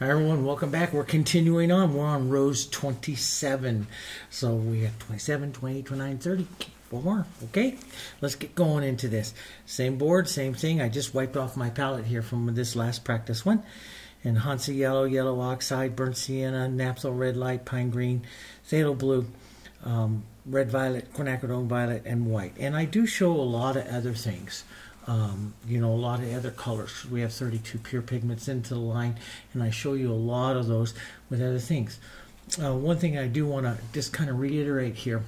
Hi everyone, welcome back. We're continuing on. We're on rose 27. So we have 27, 28, 29, 30. Four more. Okay, let's get going into this. Same board, same thing. I just wiped off my palette here from this last practice one. And Hansa yellow, yellow oxide, burnt sienna, naphthol red light, pine green, phthalo blue, um, red violet, quinacridone violet, and white. And I do show a lot of other things um, you know, a lot of other colors. We have 32 pure pigments into the line, and I show you a lot of those with other things. Uh, one thing I do want to just kind of reiterate here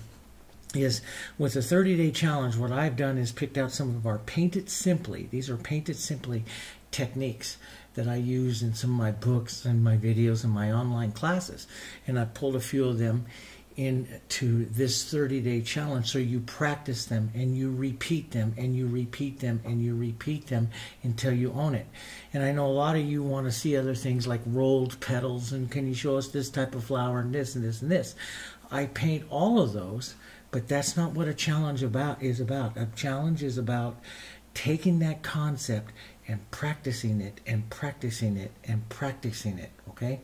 is with the 30 day challenge, what I've done is picked out some of our Paint It Simply. These are Paint It Simply techniques that I use in some of my books and my videos and my online classes. And I pulled a few of them into this 30 day challenge so you practice them and you repeat them and you repeat them and you repeat them until you own it. And i know a lot of you want to see other things like rolled petals and can you show us this type of flower and this and this and this? I paint all of those but that's not what a challenge about is about. A challenge is about taking that concept and practicing it and practicing it and practicing it okay?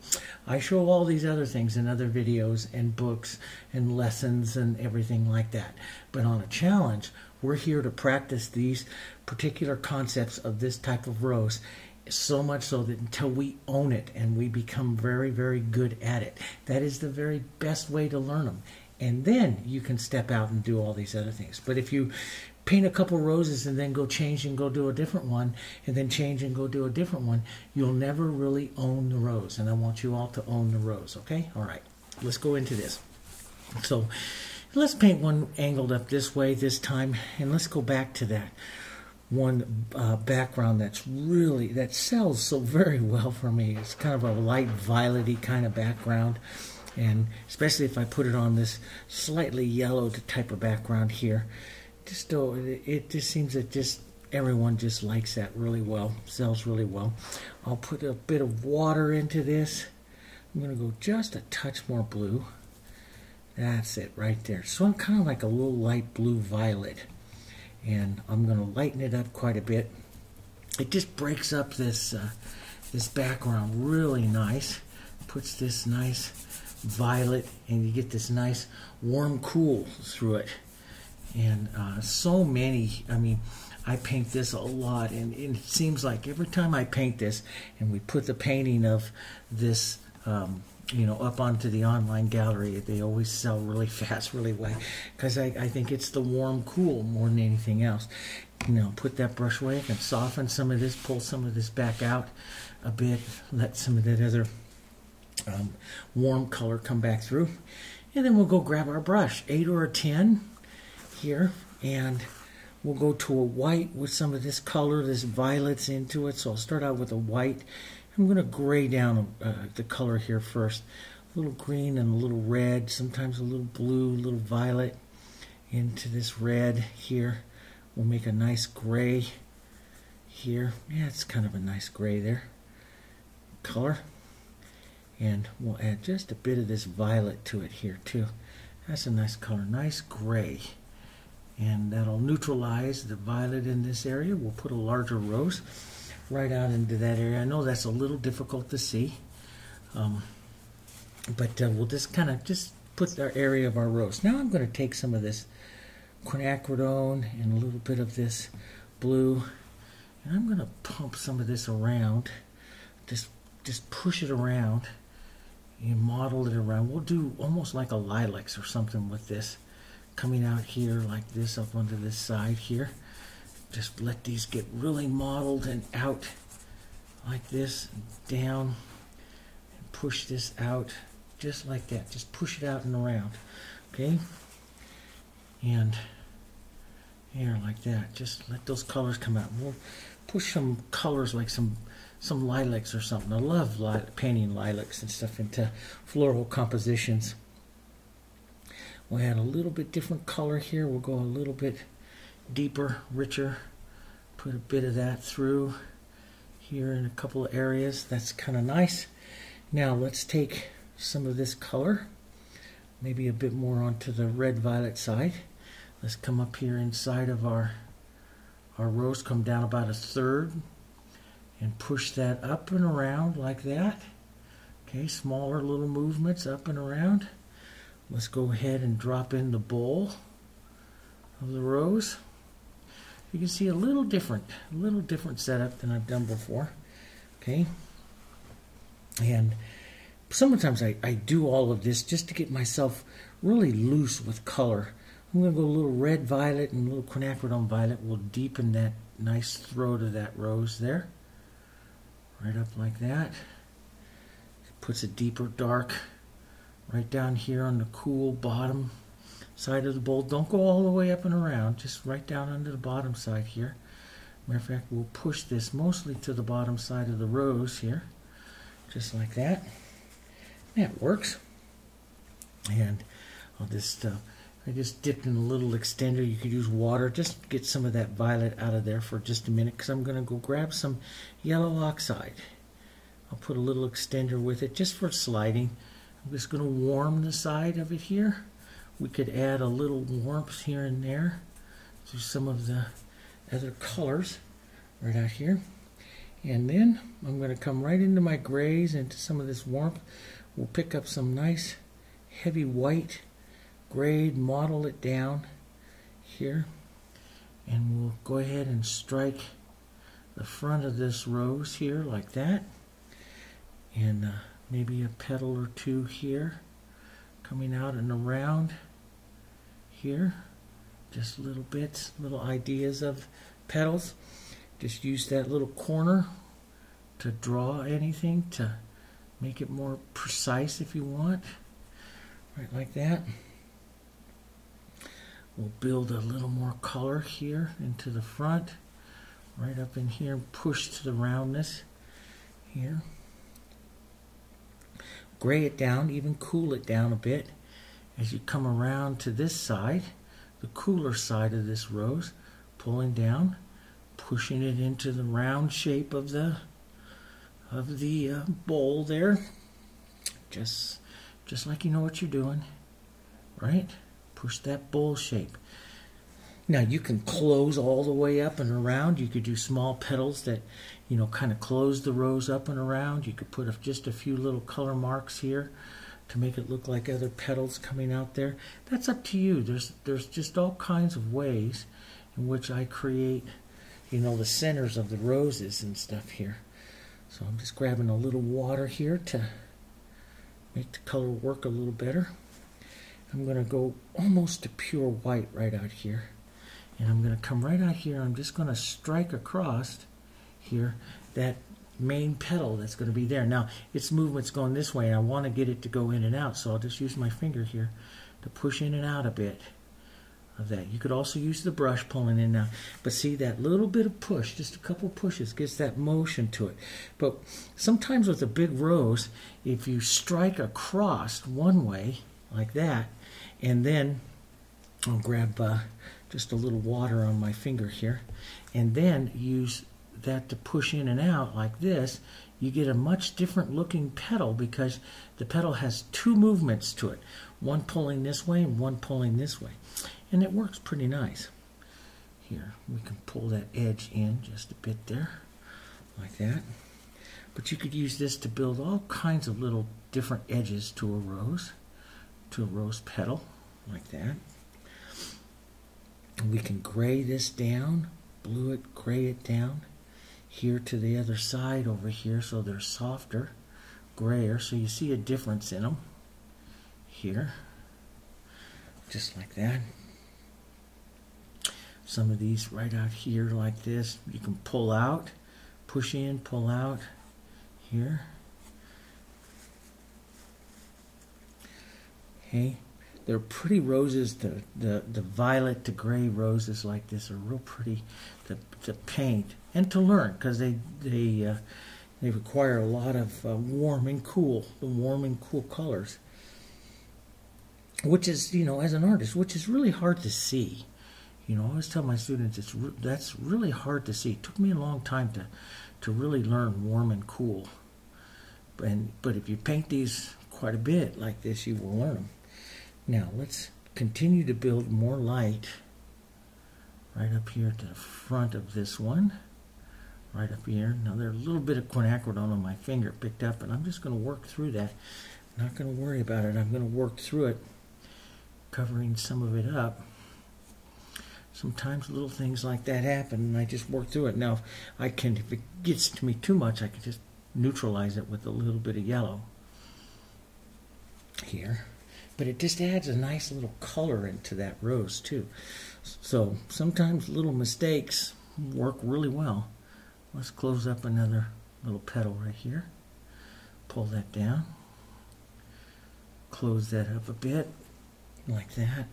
I show all these other things in other videos and books and lessons and everything like that. But on a challenge we're here to practice these particular concepts of this type of rose so much so that until we own it and we become very very good at it that is the very best way to learn them and then you can step out and do all these other things. But if you paint a couple roses and then go change and go do a different one and then change and go do a different one, you'll never really own the rose. And I want you all to own the rose, okay? All right, let's go into this. So let's paint one angled up this way this time and let's go back to that one uh, background that's really that sells so very well for me it's kind of a light violety kind of background and especially if I put it on this slightly yellowed type of background here just oh, it just seems that just everyone just likes that really well, sells really well. I'll put a bit of water into this. I'm going to go just a touch more blue. That's it right there. So I'm kind of like a little light blue violet. And I'm going to lighten it up quite a bit. It just breaks up this, uh, this background really nice. Puts this nice violet and you get this nice warm cool through it and uh, so many. I mean, I paint this a lot, and, and, it seems like every time I paint this, and we put the painting of this. Um, you know, up onto the online gallery, they always sell really fast, really well, because I, I think it's the warm cool more than anything else. You know, put that brush away, I can soften some of this, pull some of this back out a bit, let some of that other um, warm color come back through. And then we'll go grab our brush, 8 or a 10, here and we'll go to a white with some of this color, this violets into it. So I'll start out with a white. I'm going to gray down uh, the color here first. A little green and a little red, sometimes a little blue, a little violet into this red here. We'll make a nice gray here. Yeah, it's kind of a nice gray there. Color. And we'll add just a bit of this violet to it here too. That's a nice color, nice gray and that'll neutralize the violet in this area. We'll put a larger rose right out into that area. I know that's a little difficult to see, um, but uh, we'll just kind of just put our area of our rose. Now I'm going to take some of this quinacridone and a little bit of this blue, and I'm going to pump some of this around. Just just push it around and model it around. We'll do almost like a lilacs or something with this coming out here like this up onto this side here. Just let these get really modeled and out like this, down, and push this out just like that. Just push it out and around, okay? And here like that. Just let those colors come out. We'll push some colors like some some lilacs or something. I love li painting lilacs and stuff into floral compositions. We'll add a little bit different color here. We'll go a little bit deeper, richer. Put a bit of that through here in a couple of areas. That's kind of nice. Now let's take some of this color, maybe a bit more onto the red-violet side. Let's come up here inside of our, our rose, come down about a third, and push that up and around like that. Okay, smaller little movements up and around. Let's go ahead and drop in the bowl of the rose. You can see a little different, a little different setup than I've done before. Okay. And sometimes I, I do all of this just to get myself really loose with color. I'm going to go a little red violet and a little quinacridone violet will deepen that nice throat of that rose there. Right up like that. It puts a deeper dark right down here on the cool bottom side of the bowl. Don't go all the way up and around, just right down under the bottom side here. Matter of fact, we'll push this mostly to the bottom side of the rose here, just like that. That works. And I'll just, uh, I just dipped in a little extender. You could use water, just get some of that violet out of there for just a minute, because I'm going to go grab some yellow oxide. I'll put a little extender with it, just for sliding. I'm just going to warm the side of it here. We could add a little warmth here and there to some of the other colors right out here. And then I'm going to come right into my grays, into some of this warmth. We'll pick up some nice heavy white grade, model it down here. And we'll go ahead and strike the front of this rose here like that. And uh, maybe a petal or two here coming out and around here. Just little bits little ideas of petals. Just use that little corner to draw anything to make it more precise if you want. Right like that. We'll build a little more color here into the front. Right up in here push to the roundness here gray it down, even cool it down a bit as you come around to this side, the cooler side of this rose, pulling down, pushing it into the round shape of the of the uh, bowl there. Just just like you know what you're doing, right? Push that bowl shape. Now you can close all the way up and around. You could do small petals that, you know, kind of close the rose up and around. You could put a, just a few little color marks here to make it look like other petals coming out there. That's up to you. There's there's just all kinds of ways in which I create, you know, the centers of the roses and stuff here. So I'm just grabbing a little water here to make the color work a little better. I'm going to go almost to pure white right out here. And I'm going to come right out here. I'm just going to strike across here that main petal that's going to be there. Now, its movement's going this way, and I want to get it to go in and out, so I'll just use my finger here to push in and out a bit of that. You could also use the brush pulling in now. But see, that little bit of push, just a couple pushes, gives that motion to it. But sometimes with a big rose, if you strike across one way, like that, and then I'll grab uh, just a little water on my finger here, and then use that to push in and out like this, you get a much different looking petal because the petal has two movements to it, one pulling this way and one pulling this way. And it works pretty nice. Here, we can pull that edge in just a bit there, like that. But you could use this to build all kinds of little different edges to a rose, to a rose petal, like that. And we can gray this down, blue it, gray it down here to the other side over here so they're softer, grayer. So you see a difference in them here, just like that. Some of these right out here like this, you can pull out, push in, pull out here. Okay. They're pretty roses. The, the, the violet to gray roses like this are real pretty the, the paint and to learn because they they uh, they require a lot of uh, warm and cool, the warm and cool colors, which is you know as an artist, which is really hard to see. You know, I always tell my students it's re that's really hard to see. It took me a long time to to really learn warm and cool. And but if you paint these quite a bit like this, you will learn them. Now let's continue to build more light right up here to the front of this one, right up here. Now there's a little bit of quinacridone on my finger picked up, and I'm just going to work through that. I'm not going to worry about it. I'm going to work through it, covering some of it up. Sometimes little things like that happen, and I just work through it. Now, I can, if it gets to me too much, I can just neutralize it with a little bit of yellow here. But it just adds a nice little color into that rose, too. So sometimes little mistakes work really well. Let's close up another little petal right here. Pull that down. Close that up a bit, like that.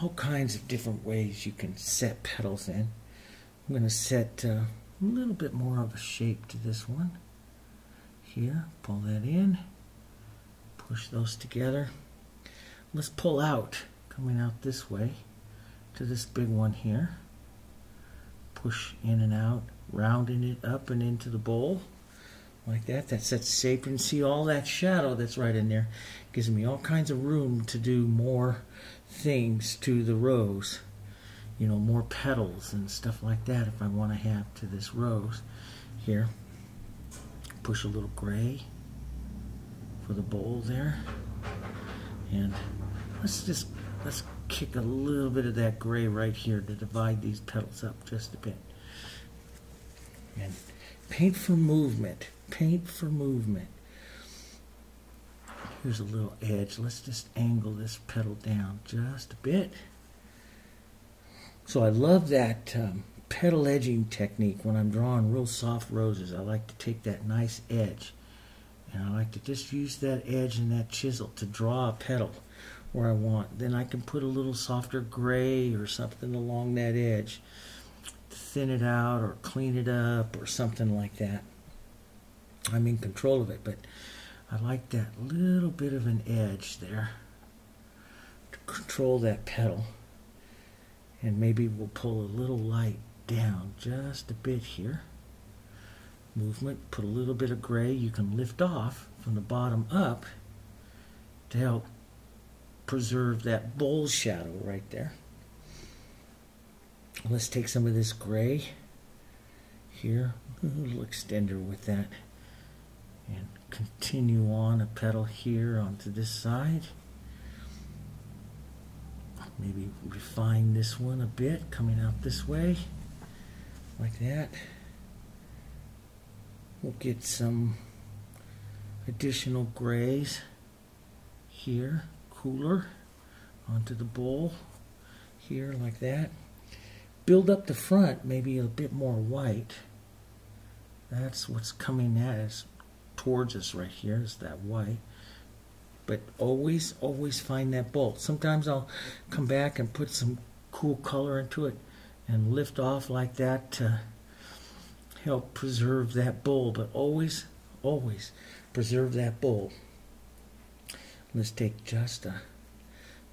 All kinds of different ways you can set petals in. I'm going to set uh, a little bit more of a shape to this one. Here, pull that in. Push those together. Let's pull out, coming out this way, to this big one here push in and out, rounding it up and into the bowl like that. That sets shape and see all that shadow that's right in there. Gives me all kinds of room to do more things to the rose. You know, more petals and stuff like that if I want to have to this rose. Here, push a little gray for the bowl there. And let's just, let's kick a little bit of that gray right here to divide these petals up just a bit. And paint for movement. Paint for movement. Here's a little edge. Let's just angle this petal down just a bit. So I love that um, petal edging technique when I'm drawing real soft roses. I like to take that nice edge and I like to just use that edge and that chisel to draw a petal where I want. Then I can put a little softer gray or something along that edge. Thin it out or clean it up or something like that. I'm in control of it, but I like that little bit of an edge there to control that petal. And maybe we'll pull a little light down just a bit here. Movement, put a little bit of gray. You can lift off from the bottom up to help preserve that bowl shadow right there. Let's take some of this gray here, a little extender with that, and continue on a petal here onto this side. Maybe refine this one a bit, coming out this way, like that. We'll get some additional grays here cooler onto the bowl here like that. Build up the front maybe a bit more white. That's what's coming at us towards us right here is that white. But always, always find that bolt. Sometimes I'll come back and put some cool color into it and lift off like that to help preserve that bowl. But always, always preserve that bowl. Let's take just a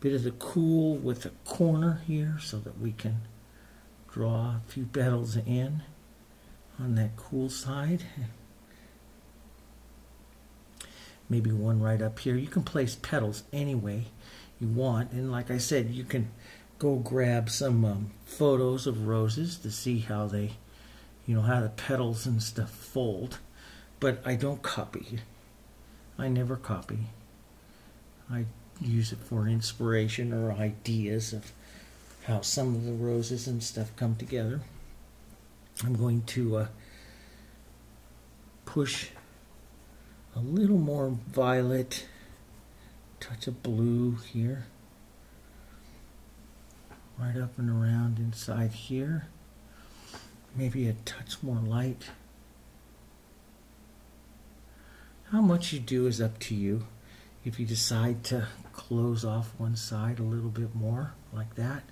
bit of the cool with the corner here so that we can draw a few petals in on that cool side. Maybe one right up here. You can place petals any way you want. And like I said, you can go grab some um, photos of roses to see how they, you know, how the petals and stuff fold. But I don't copy. I never copy. I use it for inspiration or ideas of how some of the roses and stuff come together. I'm going to uh, push a little more violet, touch of blue here, right up and around inside here. Maybe a touch more light. How much you do is up to you if you decide to close off one side a little bit more like that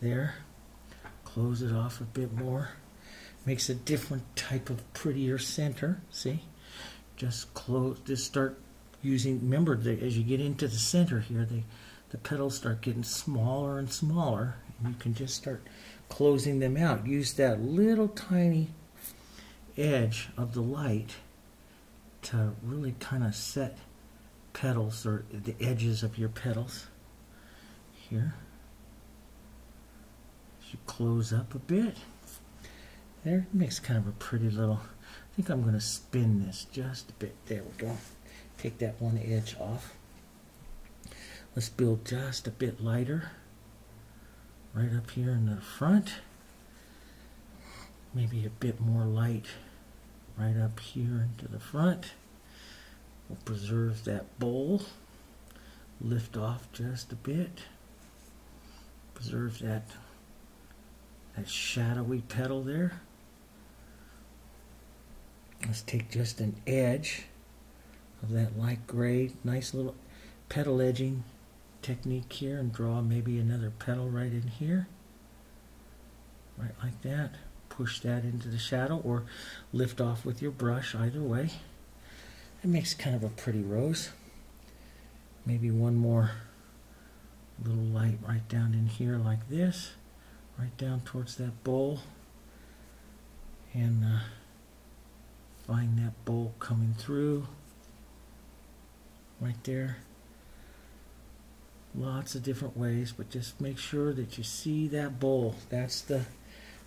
there close it off a bit more makes a different type of prettier center see? Just close just start using remember that as you get into the center here they the petals start getting smaller and smaller and you can just start closing them out. Use that little tiny edge of the light to really kind of set petals or the edges of your petals here. You close up a bit, There, it makes kind of a pretty little, I think I'm going to spin this just a bit. There we go. Take that one edge off. Let's build just a bit lighter right up here in the front. Maybe a bit more light right up here into the front. We'll preserve that bowl. Lift off just a bit. Preserve that, that shadowy petal there. Let's take just an edge of that light gray, nice little petal edging technique here and draw maybe another petal right in here. Right like that. Push that into the shadow or lift off with your brush, either way. It makes kind of a pretty rose. Maybe one more little light right down in here like this. Right down towards that bowl. And uh, find that bowl coming through. Right there. Lots of different ways, but just make sure that you see that bowl. That's the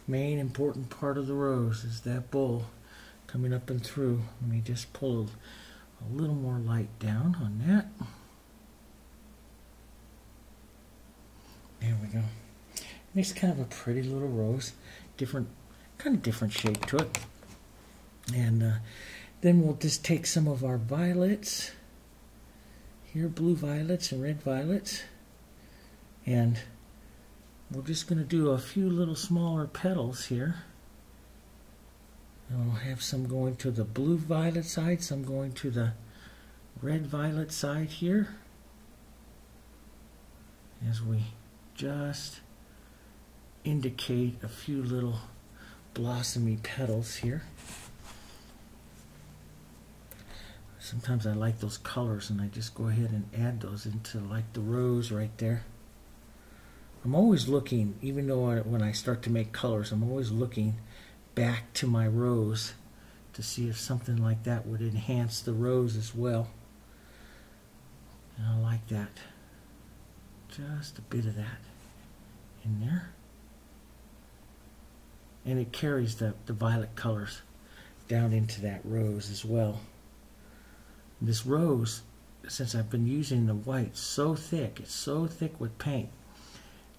main important part of the rose is that bowl coming up and through. Let me just pull a little more light down on that. There we go. Makes kind of a pretty little rose. Different, kind of different shape to it. And uh, then we'll just take some of our violets. Here, blue violets and red violets. And we're just going to do a few little smaller petals here. I'll have some going to the blue violet side, some going to the red violet side here. As we just indicate a few little blossomy petals here. Sometimes I like those colors and I just go ahead and add those into like the rose right there. I'm always looking, even though I, when I start to make colors, I'm always looking back to my rose to see if something like that would enhance the rose as well. And I like that. Just a bit of that in there. And it carries the, the violet colors down into that rose as well. This rose, since I've been using the white so thick, it's so thick with paint,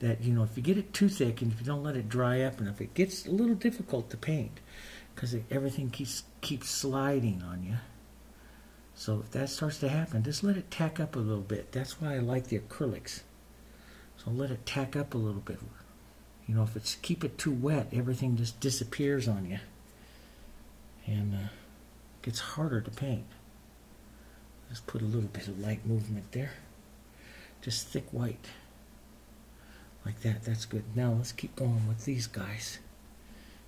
that you know if you get it too thick and if you don't let it dry up enough it gets a little difficult to paint because everything keeps keeps sliding on you. So if that starts to happen just let it tack up a little bit. That's why I like the acrylics. So let it tack up a little bit. You know if it's keep it too wet everything just disappears on you. And uh, gets harder to paint. Just put a little bit of light movement there. Just thick white like that. That's good. Now let's keep going with these guys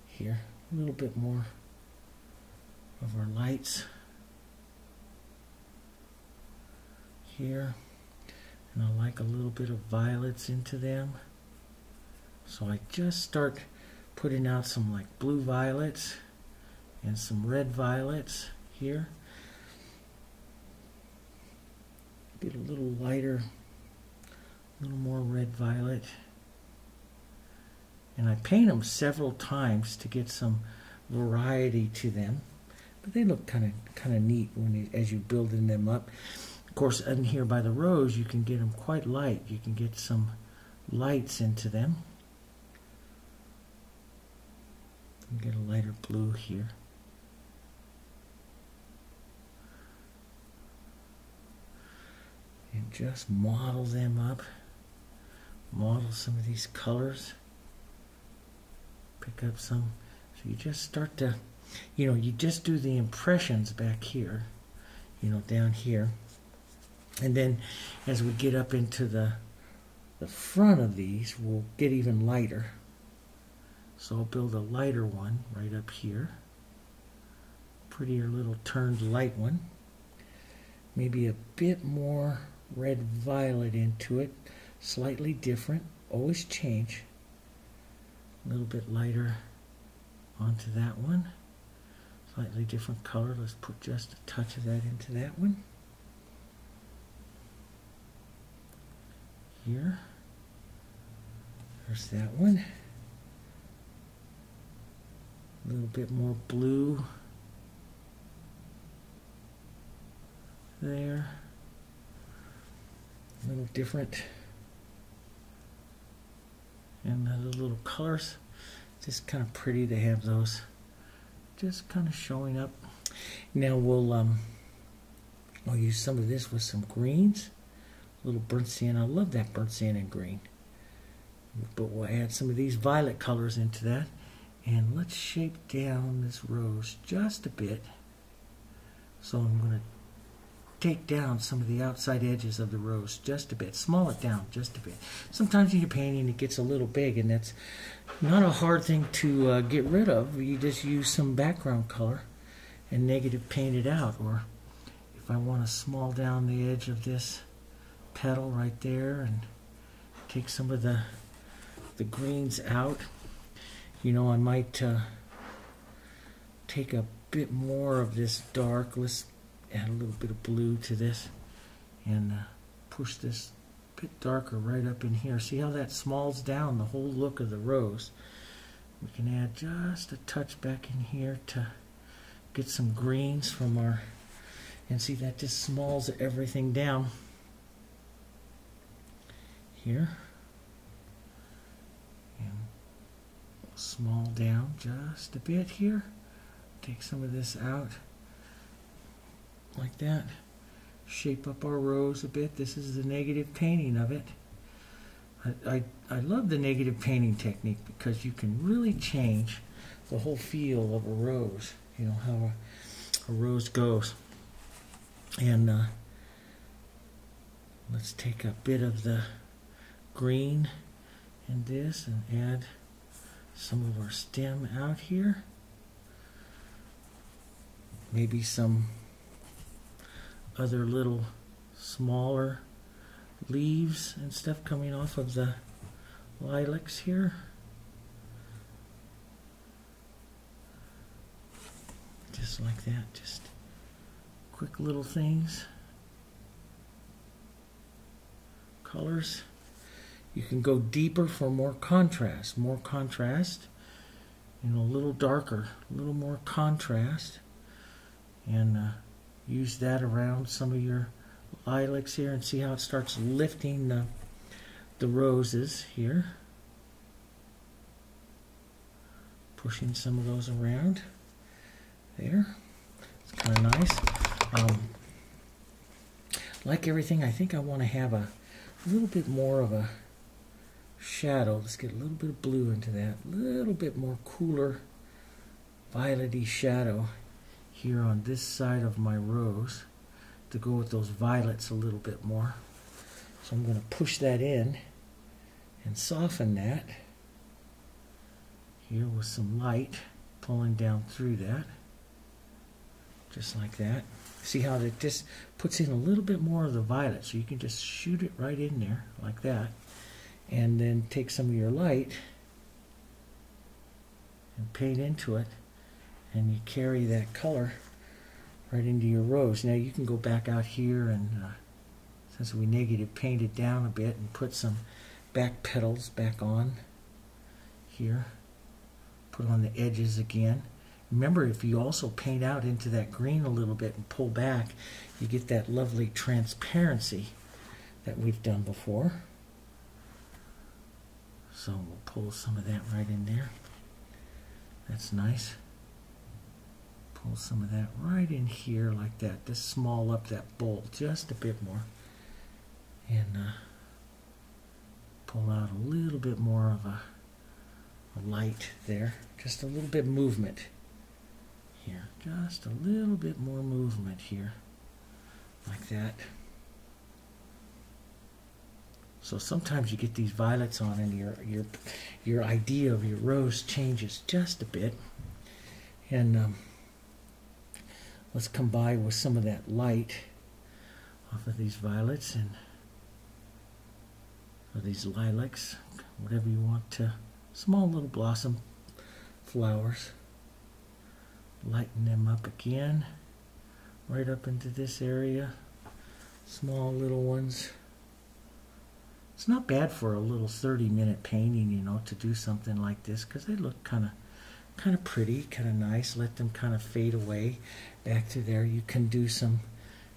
here. A little bit more of our lights here. And I like a little bit of violets into them. So I just start putting out some like blue violets and some red violets here. Get a little lighter, a little more red violet and I paint them several times to get some variety to them. But they look kind of kind of neat when you, as you're building them up. Of course, in here by the rose, you can get them quite light. You can get some lights into them. Get a lighter blue here. And just model them up. Model some of these colors pick up some. So you just start to, you know, you just do the impressions back here, you know, down here. And then as we get up into the, the front of these, we'll get even lighter. So I'll build a lighter one right up here. Prettier little turned light one. Maybe a bit more red violet into it. Slightly different. Always change a little bit lighter onto that one. Slightly different color. Let's put just a touch of that into that one. Here. There's that one. A A little bit more blue there. A little different. And the little colors, just kind of pretty to have those just kind of showing up. Now we'll um, I'll use some of this with some greens, a little burnt sienna. I love that burnt sienna and green. But we'll add some of these violet colors into that. And let's shape down this rose just a bit. So I'm going to take down some of the outside edges of the rose just a bit. Small it down just a bit. Sometimes in your painting it gets a little big and that's not a hard thing to uh, get rid of. You just use some background color and negative paint it out. Or if I want to small down the edge of this petal right there and take some of the the greens out. You know, I might uh, take a bit more of this dark. Let's add a little bit of blue to this and uh, push this bit darker right up in here. See how that smalls down the whole look of the rose. We can add just a touch back in here to get some greens from our, and see that just smalls everything down here. small down just a bit here. Take some of this out like that. Shape up our rose a bit. This is the negative painting of it. I, I, I love the negative painting technique because you can really change the whole feel of a rose. You know, how a, a rose goes. And uh, let's take a bit of the green in this and add some of our stem out here. Maybe some other little smaller leaves and stuff coming off of the lilacs here. Just like that, just quick little things. Colors. You can go deeper for more contrast. More contrast, you know, a little darker, a little more contrast. And uh, use that around some of your lilacs here and see how it starts lifting the, the roses here. Pushing some of those around there. It's kind of nice. Um, like everything, I think I want to have a, a little bit more of a shadow. Let's get a little bit of blue into that. A little bit more cooler violety shadow here on this side of my rose to go with those violets a little bit more. So I'm going to push that in and soften that here with some light pulling down through that just like that. See how it just puts in a little bit more of the violet so you can just shoot it right in there like that and then take some of your light and paint into it and you carry that color right into your rose. Now you can go back out here and uh, since we negative painted down a bit and put some back petals back on here. Put on the edges again. Remember if you also paint out into that green a little bit and pull back you get that lovely transparency that we've done before. So we'll pull some of that right in there. That's nice. Pull some of that right in here like that. Just small up that bowl just a bit more. And uh, pull out a little bit more of a, a light there. Just a little bit movement here. Just a little bit more movement here. Like that. So sometimes you get these violets on and your your your idea of your rose changes just a bit. And um, let's combine with some of that light off of these violets and or these lilacs, whatever you want to, small little blossom flowers. Lighten them up again, right up into this area. Small little ones. It's not bad for a little 30 minute painting, you know, to do something like this because they look kind of kind of pretty, kind of nice. Let them kind of fade away back to there. You can do some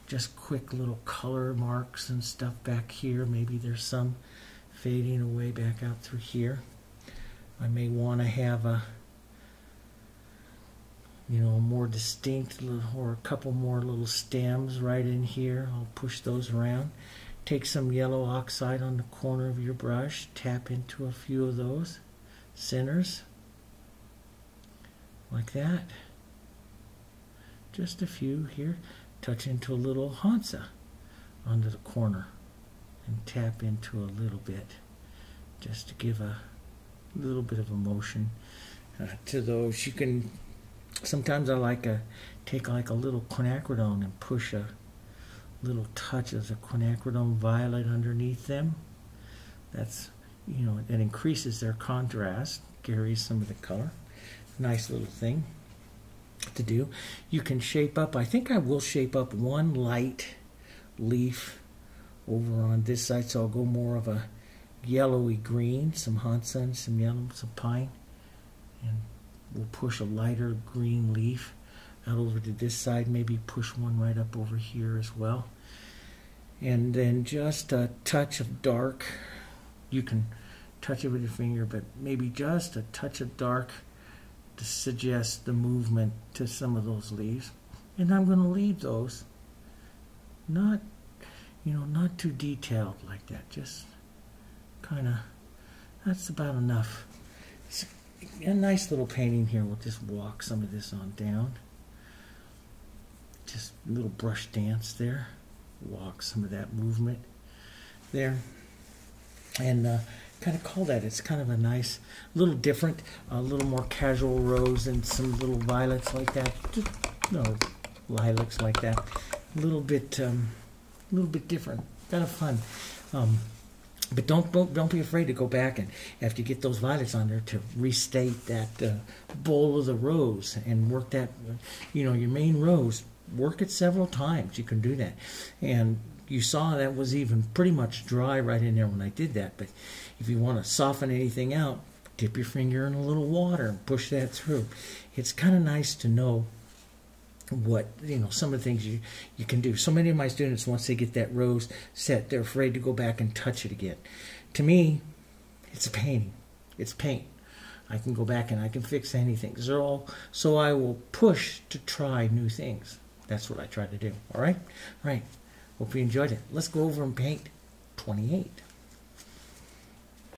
just quick little color marks and stuff back here. Maybe there's some fading away back out through here. I may want to have a you know, more distinct or a couple more little stems right in here. I'll push those around. Take some yellow oxide on the corner of your brush, tap into a few of those centers, like that. Just a few here. Touch into a little Hansa onto the corner and tap into a little bit just to give a little bit of emotion uh, to those. You can sometimes I like a take like a little quinacridone and push a little touch of the quinacridone violet underneath them. That's you know it increases their contrast, carries some of the color. Nice little thing to do. You can shape up. I think I will shape up one light leaf over on this side, so I'll go more of a yellowy green, some Hansa, some yellow, some pine, and we'll push a lighter green leaf out over to this side, maybe push one right up over here as well. And then just a touch of dark. You can touch it with your finger, but maybe just a touch of dark to suggest the movement to some of those leaves. And I'm going to leave those not, you know, not too detailed like that. Just kind of, that's about enough a nice little painting here. We'll just walk some of this on down. Just a little brush dance there. Walk some of that movement there. And uh, kind of call that. It's kind of a nice, little different, a little more casual rose and some little violets like that. Just, no, lilacs like that. A little bit, um, a little bit different. Kind of fun. Um, but don't, don't don't be afraid to go back and after you get those violets on there to restate that uh, bowl of the rose and work that you know your main rose work it several times you can do that and you saw that was even pretty much dry right in there when I did that but if you want to soften anything out dip your finger in a little water and push that through. It's kind of nice to know what you know some of the things you you can do. So many of my students once they get that rose set they're afraid to go back and touch it again. To me it's a painting it's paint i can go back and i can fix anything. So so i will push to try new things. That's what i try to do. All right? All right hope you enjoyed it. Let's go over and paint 28